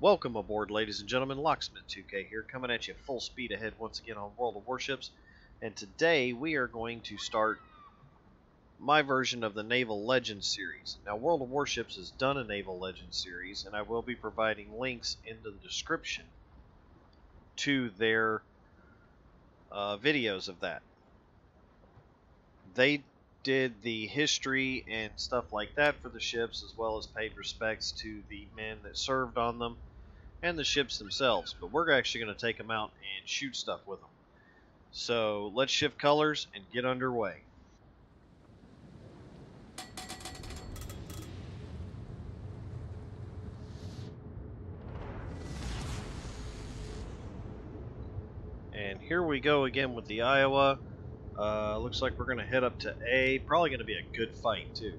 Welcome aboard, ladies and gentlemen. Locksmith2K here, coming at you full speed ahead once again on World of Warships. And today we are going to start my version of the Naval Legends series. Now, World of Warships has done a Naval Legends series, and I will be providing links in the description to their uh, videos of that. They did the history and stuff like that for the ships, as well as paid respects to the men that served on them and the ships themselves. But we're actually going to take them out and shoot stuff with them. So let's shift colors and get underway. And here we go again with the Iowa. Uh, looks like we're going to head up to A. Probably going to be a good fight, too.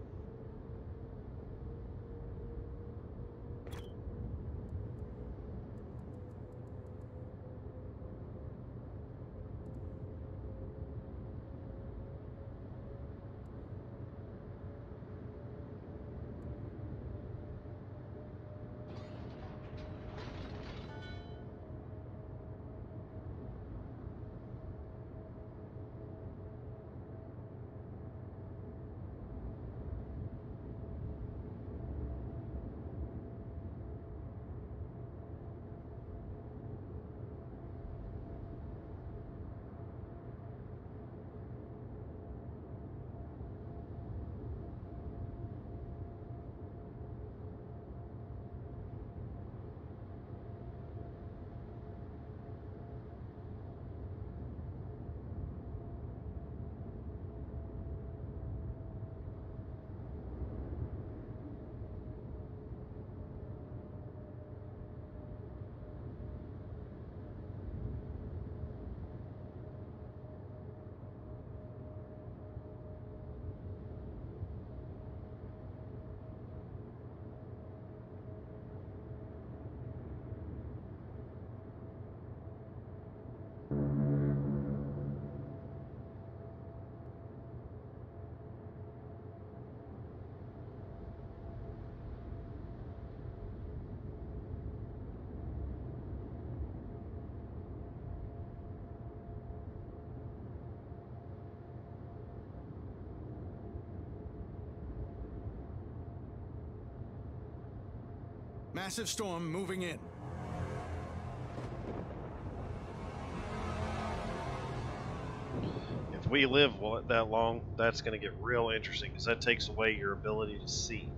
Massive storm moving in. If we live that long, that's going to get real interesting because that takes away your ability to see.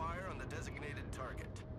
Fire on the designated target.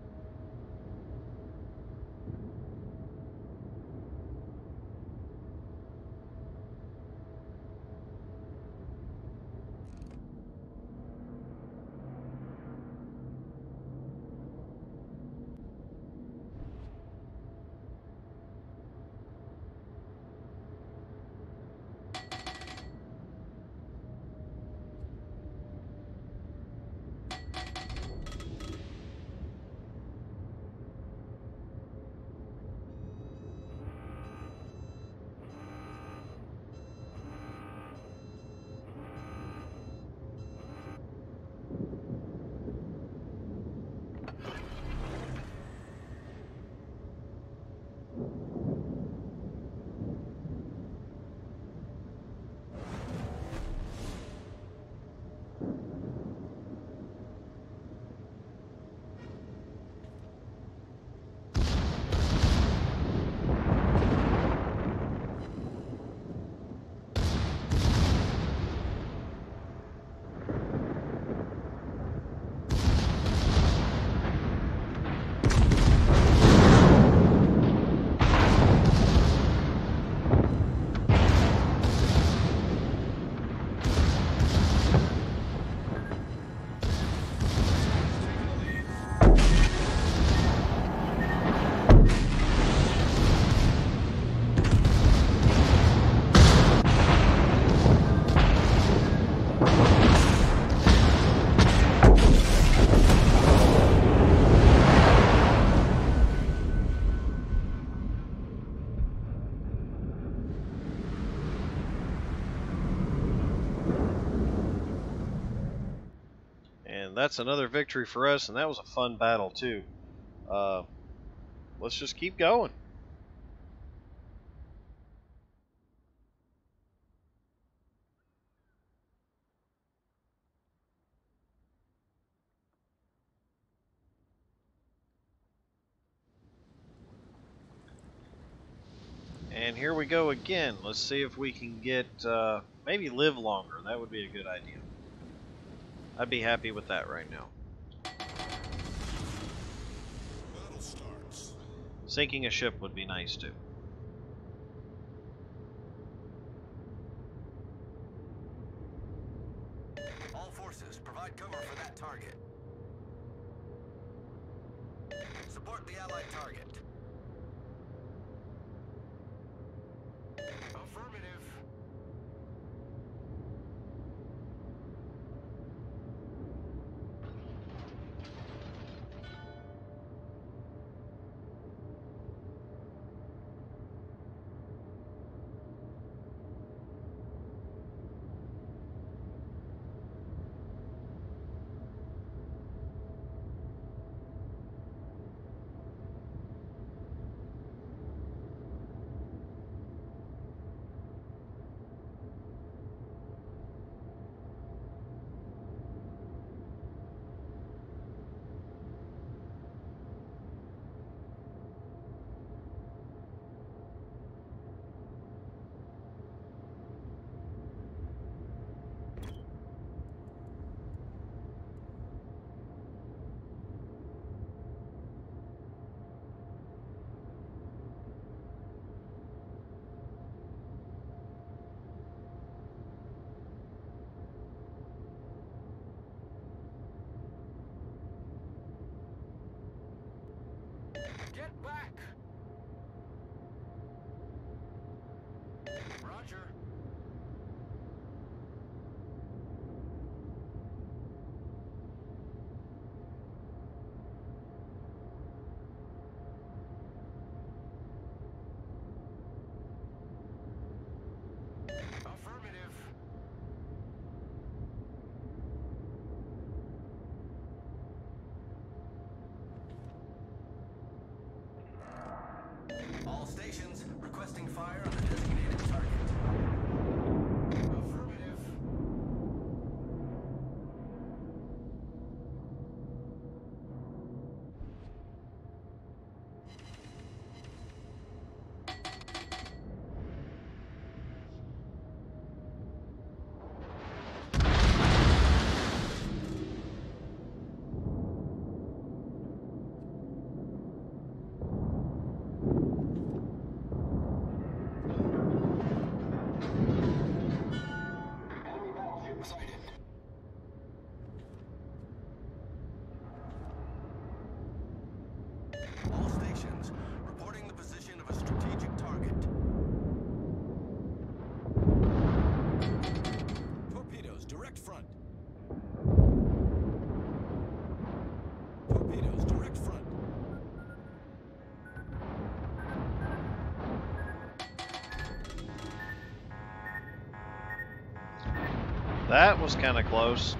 That's another victory for us, and that was a fun battle too. Uh, let's just keep going. And here we go again. Let's see if we can get, uh, maybe live longer. That would be a good idea. I'd be happy with that right now. Sinking a ship would be nice too. Fire. on All stations, reporting the position of a strategic target. Torpedoes, direct front. Torpedoes, direct front. That was kind of close.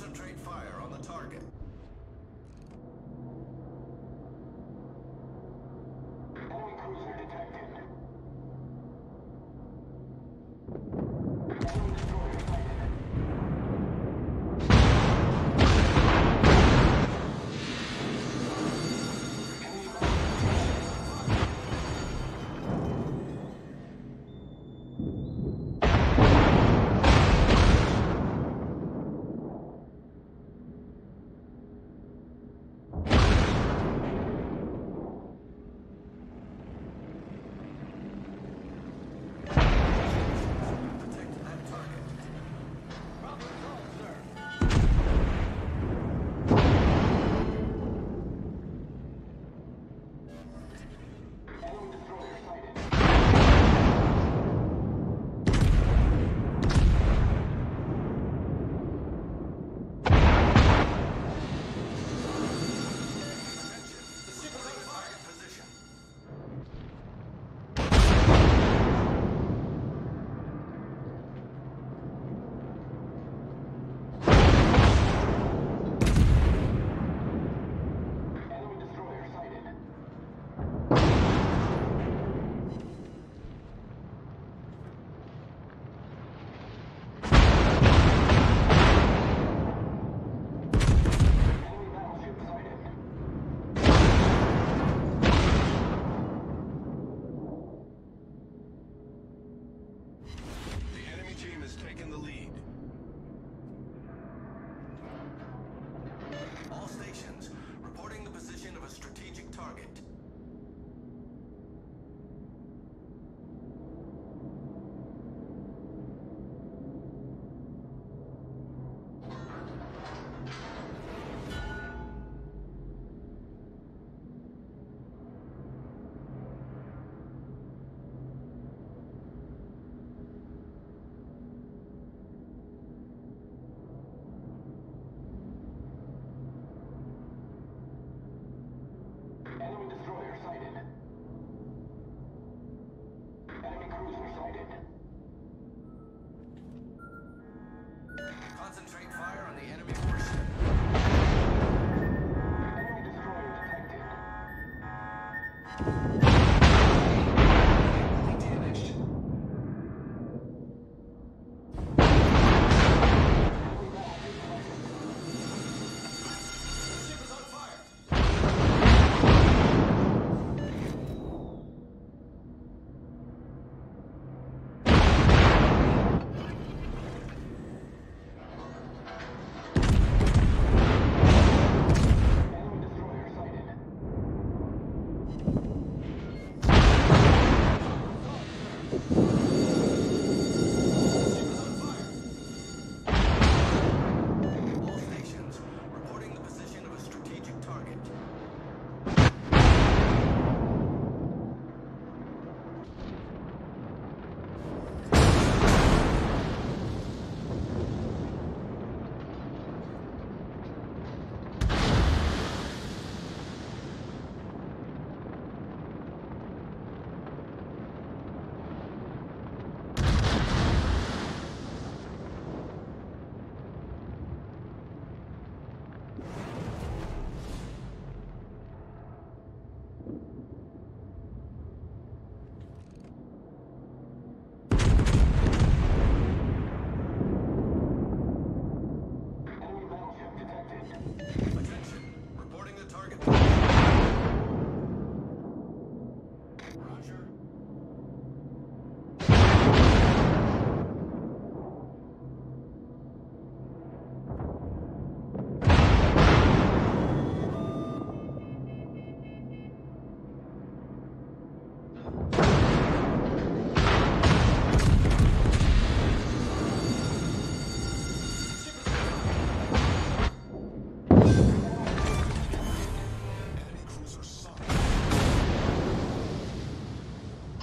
Concentrate fire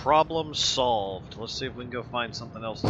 Problem solved. Let's see if we can go find something else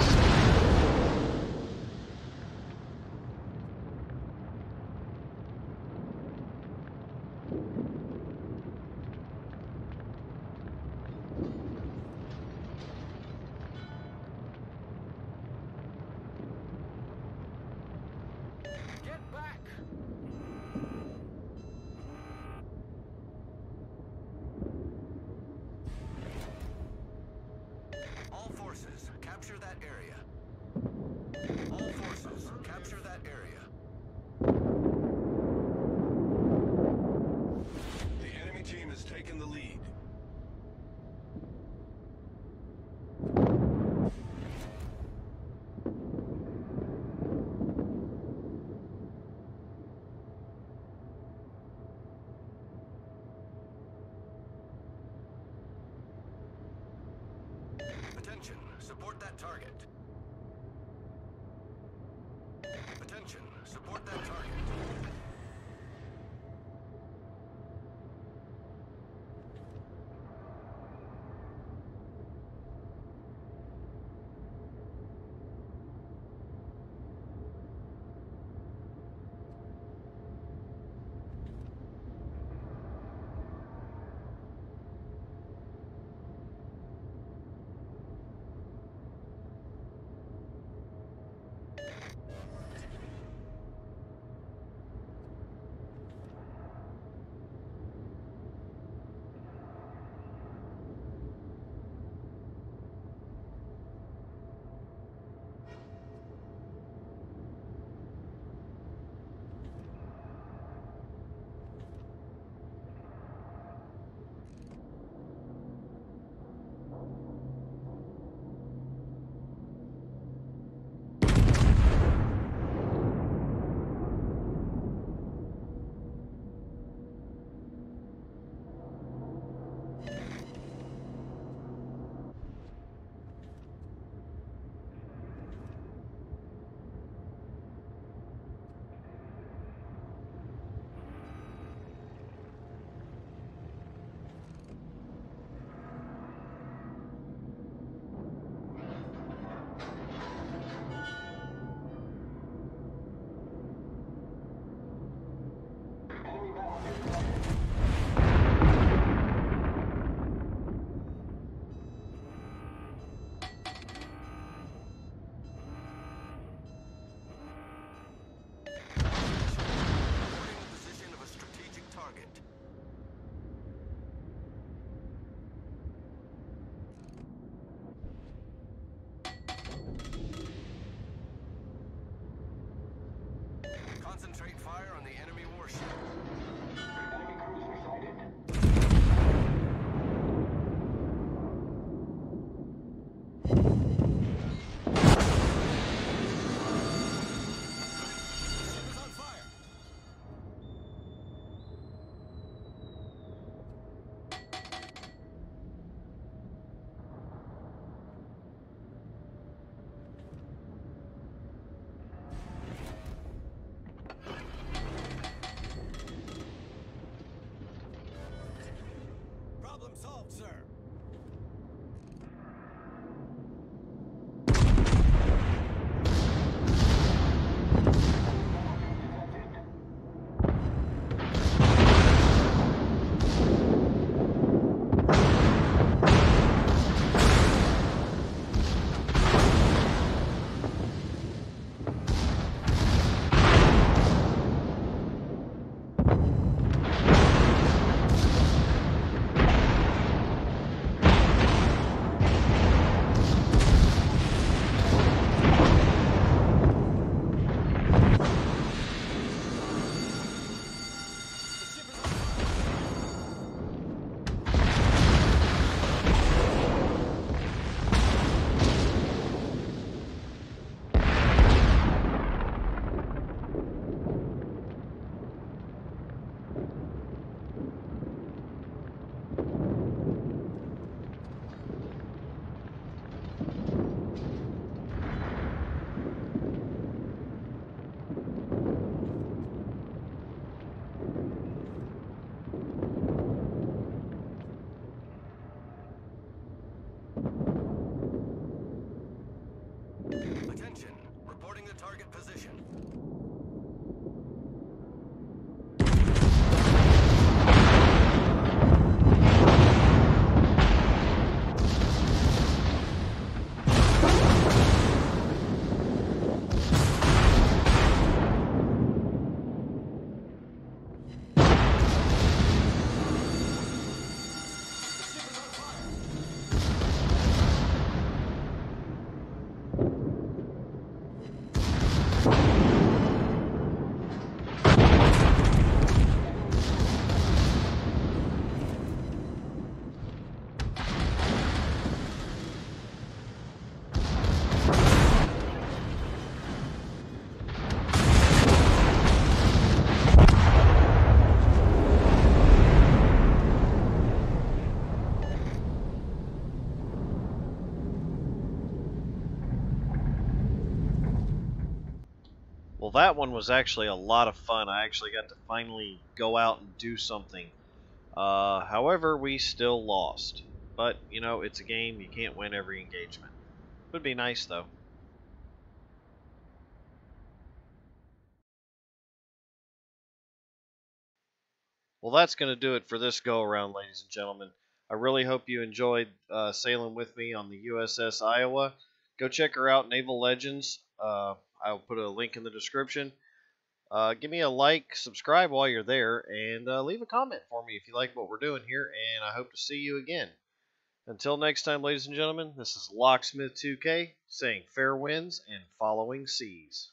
that one was actually a lot of fun. I actually got to finally go out and do something. Uh, however, we still lost. But, you know, it's a game. You can't win every engagement. Would be nice, though. Well, that's going to do it for this go around, ladies and gentlemen. I really hope you enjoyed uh, sailing with me on the USS Iowa. Go check her out, Naval Legends. Uh, I'll put a link in the description. Uh, give me a like, subscribe while you're there, and uh, leave a comment for me if you like what we're doing here. And I hope to see you again. Until next time, ladies and gentlemen, this is Locksmith2K saying fair winds and following seas.